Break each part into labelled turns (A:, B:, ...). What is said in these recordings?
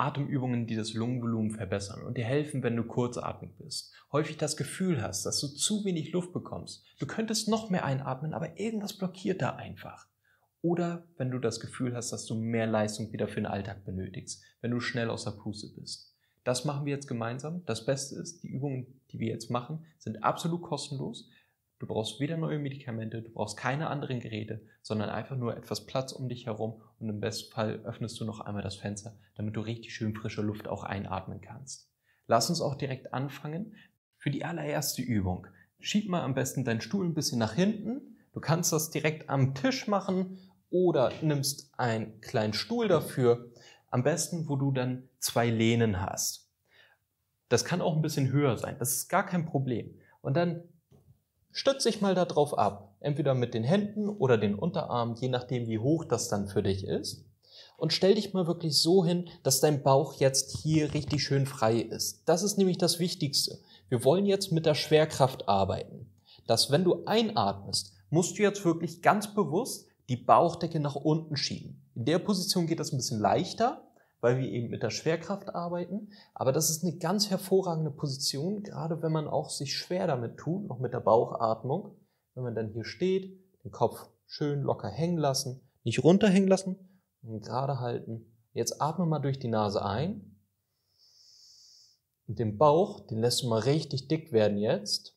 A: Atemübungen, die das Lungenvolumen verbessern und dir helfen, wenn du kurzatmig bist. Häufig das Gefühl hast, dass du zu wenig Luft bekommst. Du könntest noch mehr einatmen, aber irgendwas blockiert da einfach. Oder wenn du das Gefühl hast, dass du mehr Leistung wieder für den Alltag benötigst, wenn du schnell aus der Puste bist. Das machen wir jetzt gemeinsam. Das Beste ist, die Übungen, die wir jetzt machen, sind absolut kostenlos. Du brauchst weder neue Medikamente, du brauchst keine anderen Geräte, sondern einfach nur etwas Platz um dich herum und im besten Fall öffnest du noch einmal das Fenster, damit du richtig schön frische Luft auch einatmen kannst. Lass uns auch direkt anfangen. Für die allererste Übung. Schieb mal am besten deinen Stuhl ein bisschen nach hinten. Du kannst das direkt am Tisch machen oder nimmst einen kleinen Stuhl dafür. Am besten, wo du dann zwei Lehnen hast. Das kann auch ein bisschen höher sein. Das ist gar kein Problem. Und dann Stütz dich mal darauf ab, entweder mit den Händen oder den Unterarmen, je nachdem, wie hoch das dann für dich ist. Und stell dich mal wirklich so hin, dass dein Bauch jetzt hier richtig schön frei ist. Das ist nämlich das Wichtigste. Wir wollen jetzt mit der Schwerkraft arbeiten. Dass wenn du einatmest, musst du jetzt wirklich ganz bewusst die Bauchdecke nach unten schieben. In der Position geht das ein bisschen leichter, weil wir eben mit der Schwerkraft arbeiten. Aber das ist eine ganz hervorragende Position, gerade wenn man auch sich schwer damit tut, noch mit der Bauchatmung. Wenn man dann hier steht, den Kopf schön locker hängen lassen, nicht runterhängen lassen und gerade halten. Jetzt atme mal durch die Nase ein. Und den Bauch, den lässt du mal richtig dick werden jetzt.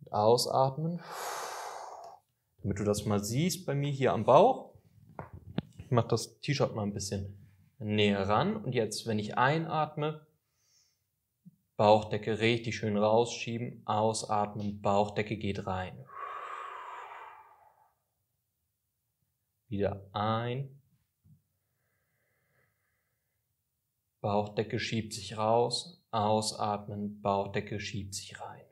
A: Und ausatmen. Damit du das mal siehst bei mir hier am Bauch. Ich mache das T-Shirt mal ein bisschen näher ran. Und jetzt, wenn ich einatme, Bauchdecke richtig schön rausschieben, ausatmen, Bauchdecke geht rein. Wieder ein. Bauchdecke schiebt sich raus, ausatmen, Bauchdecke schiebt sich rein.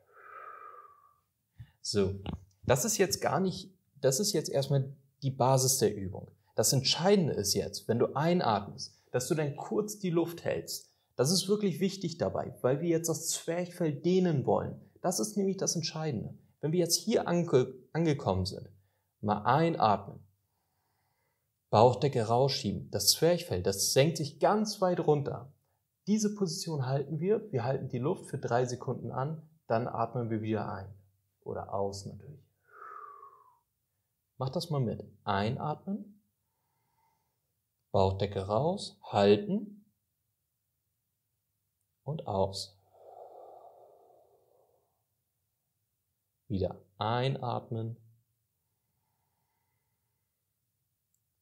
A: So, das ist jetzt gar nicht, das ist jetzt erstmal die Basis der Übung. Das Entscheidende ist jetzt, wenn du einatmest, dass du dann kurz die Luft hältst. Das ist wirklich wichtig dabei, weil wir jetzt das Zwerchfell dehnen wollen. Das ist nämlich das Entscheidende. Wenn wir jetzt hier ange angekommen sind, mal einatmen, Bauchdecke rausschieben, das Zwerchfell, das senkt sich ganz weit runter. Diese Position halten wir. Wir halten die Luft für drei Sekunden an, dann atmen wir wieder ein. Oder aus natürlich. Mach das mal mit. Einatmen. Bauchdecke raus, halten und aus. Wieder einatmen.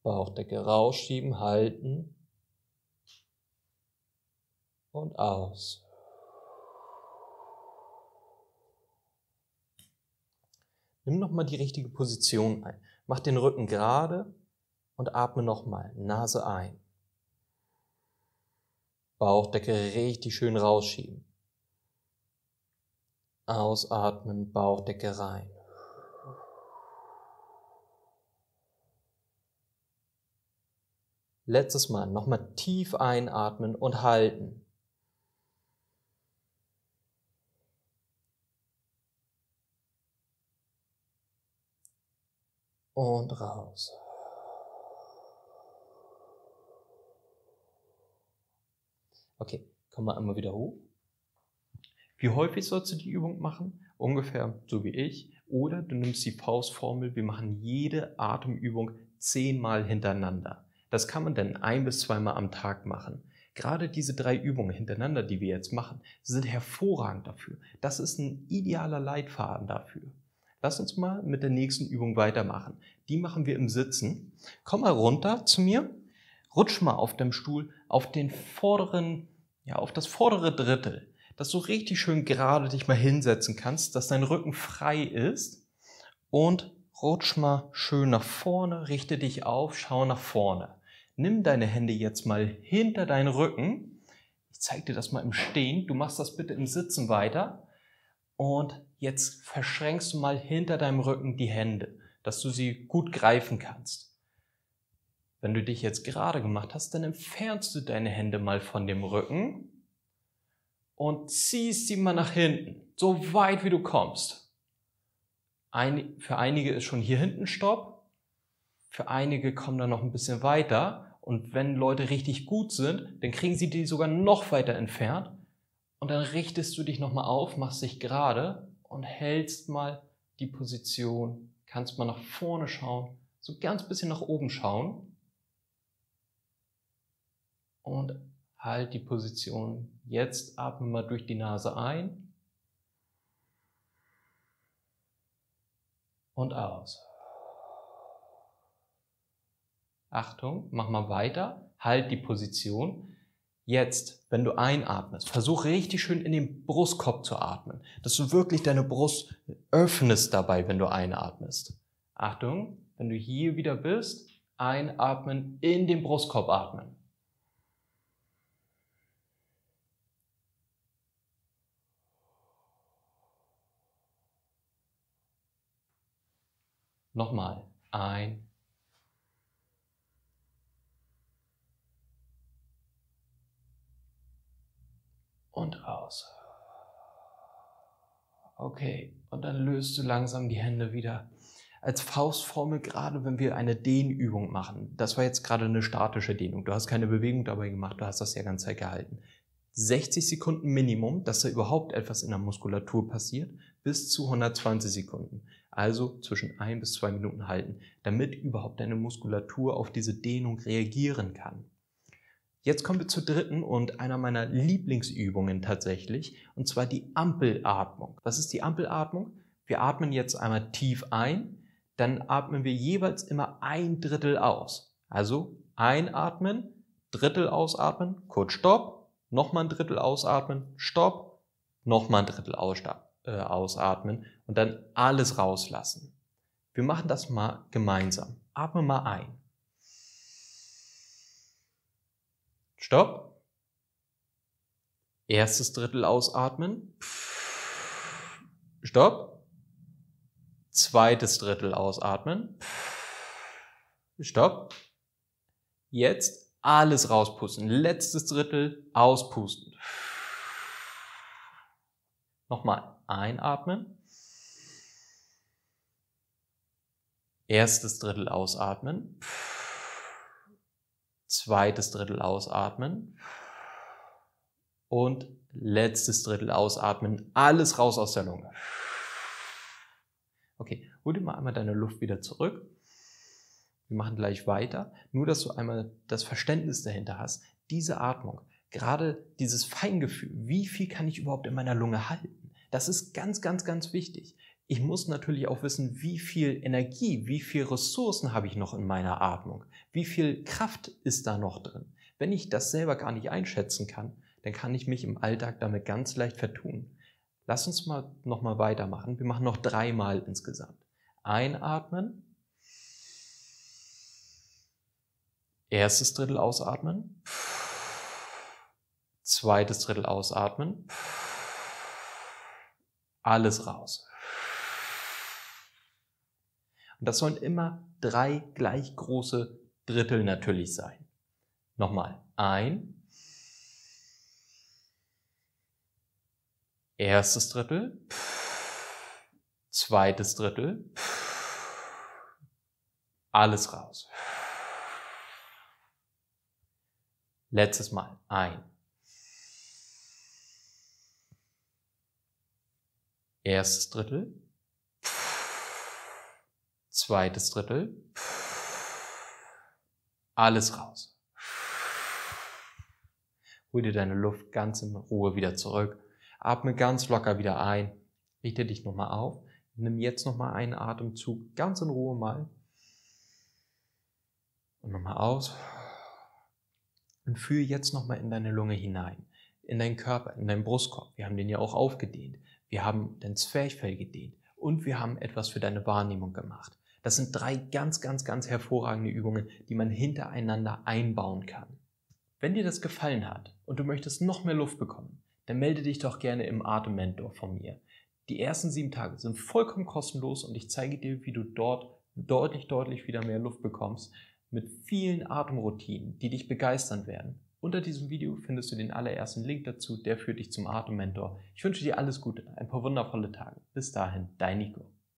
A: Bauchdecke rausschieben, halten und aus. Nimm nochmal die richtige Position ein. Mach den Rücken gerade und atme nochmal. Nase ein. Bauchdecke richtig schön rausschieben. Ausatmen, Bauchdecke rein. Letztes Mal nochmal tief einatmen und halten. Und raus. Okay, komm mal einmal wieder hoch. Wie häufig sollst du die Übung machen? Ungefähr so wie ich. Oder du nimmst die Faustformel, wir machen jede Atemübung zehnmal hintereinander. Das kann man dann ein bis zweimal am Tag machen. Gerade diese drei Übungen hintereinander, die wir jetzt machen, sind hervorragend dafür. Das ist ein idealer Leitfaden dafür. Lass uns mal mit der nächsten Übung weitermachen. Die machen wir im Sitzen. Komm mal runter zu mir. Rutsch mal auf dem Stuhl auf den vorderen ja, auf das vordere Drittel, dass du richtig schön gerade dich mal hinsetzen kannst, dass dein Rücken frei ist und rutsch mal schön nach vorne, richte dich auf, schau nach vorne. Nimm deine Hände jetzt mal hinter deinen Rücken. Ich zeige dir das mal im Stehen. Du machst das bitte im Sitzen weiter. Und jetzt verschränkst du mal hinter deinem Rücken die Hände, dass du sie gut greifen kannst. Wenn du dich jetzt gerade gemacht hast, dann entfernst du deine Hände mal von dem Rücken und ziehst sie mal nach hinten, so weit wie du kommst. Ein, für einige ist schon hier hinten Stopp, für einige kommen dann noch ein bisschen weiter Und wenn Leute richtig gut sind, dann kriegen sie die sogar noch weiter entfernt. Und dann richtest du dich nochmal auf, machst dich gerade und hältst mal die Position, kannst mal nach vorne schauen, so ganz bisschen nach oben schauen. Und halt die Position. Jetzt atme mal durch die Nase ein und aus. Achtung, mach mal weiter, halt die Position. Jetzt, wenn du einatmest, versuch richtig schön in den Brustkorb zu atmen, dass du wirklich deine Brust öffnest dabei, wenn du einatmest. Achtung, wenn du hier wieder bist, einatmen, in den Brustkorb atmen. Nochmal. Ein. Und aus. Okay, und dann löst du langsam die Hände wieder. Als Faustformel, gerade wenn wir eine Dehnübung machen, das war jetzt gerade eine statische Dehnung. Du hast keine Bewegung dabei gemacht, du hast das ja ganz Zeit gehalten. 60 Sekunden Minimum, dass da überhaupt etwas in der Muskulatur passiert, bis zu 120 Sekunden. Also zwischen ein bis zwei Minuten halten, damit überhaupt deine Muskulatur auf diese Dehnung reagieren kann. Jetzt kommen wir zur dritten und einer meiner Lieblingsübungen tatsächlich, und zwar die Ampelatmung. Was ist die Ampelatmung? Wir atmen jetzt einmal tief ein, dann atmen wir jeweils immer ein Drittel aus. Also einatmen, Drittel ausatmen, kurz Stopp, nochmal ein Drittel ausatmen, Stopp, nochmal ein Drittel äh, ausatmen und dann alles rauslassen. Wir machen das mal gemeinsam. Atme mal ein. Stopp. Erstes Drittel ausatmen. Stopp. Zweites Drittel ausatmen. Stopp. Jetzt alles rauspusten. Letztes Drittel auspusten. Nochmal einatmen. Erstes Drittel ausatmen. Zweites Drittel ausatmen. Und letztes Drittel ausatmen. Alles raus aus der Lunge. Okay, hol dir mal einmal deine Luft wieder zurück. Wir machen gleich weiter. Nur, dass du einmal das Verständnis dahinter hast. Diese Atmung, gerade dieses Feingefühl, wie viel kann ich überhaupt in meiner Lunge halten? Das ist ganz, ganz, ganz wichtig. Ich muss natürlich auch wissen, wie viel Energie, wie viel Ressourcen habe ich noch in meiner Atmung? Wie viel Kraft ist da noch drin? Wenn ich das selber gar nicht einschätzen kann, dann kann ich mich im Alltag damit ganz leicht vertun. Lass uns mal nochmal weitermachen. Wir machen noch dreimal insgesamt. Einatmen. Erstes Drittel ausatmen. Zweites Drittel ausatmen. Alles raus. Und das sollen immer drei gleich große Drittel natürlich sein. Nochmal. Ein. Erstes Drittel. Zweites Drittel. Alles raus. Letztes Mal. Ein. Erstes Drittel. Zweites Drittel. Alles raus. Hol dir deine Luft ganz in Ruhe wieder zurück. Atme ganz locker wieder ein. Richte dich nochmal auf. Nimm jetzt nochmal einen Atemzug ganz in Ruhe mal. Und nochmal aus. Und fühle jetzt nochmal in deine Lunge hinein, in deinen Körper, in deinen Brustkorb. Wir haben den ja auch aufgedehnt. Wir haben dein Zwerchfell gedehnt und wir haben etwas für deine Wahrnehmung gemacht. Das sind drei ganz, ganz, ganz hervorragende Übungen, die man hintereinander einbauen kann. Wenn dir das gefallen hat und du möchtest noch mehr Luft bekommen, dann melde dich doch gerne im Atemmentor von mir. Die ersten sieben Tage sind vollkommen kostenlos und ich zeige dir, wie du dort deutlich, deutlich wieder mehr Luft bekommst mit vielen Atemroutinen, die dich begeistern werden. Unter diesem Video findest du den allerersten Link dazu, der führt dich zum Atemmentor. Ich wünsche dir alles Gute, ein paar wundervolle Tage. Bis dahin, dein Nico.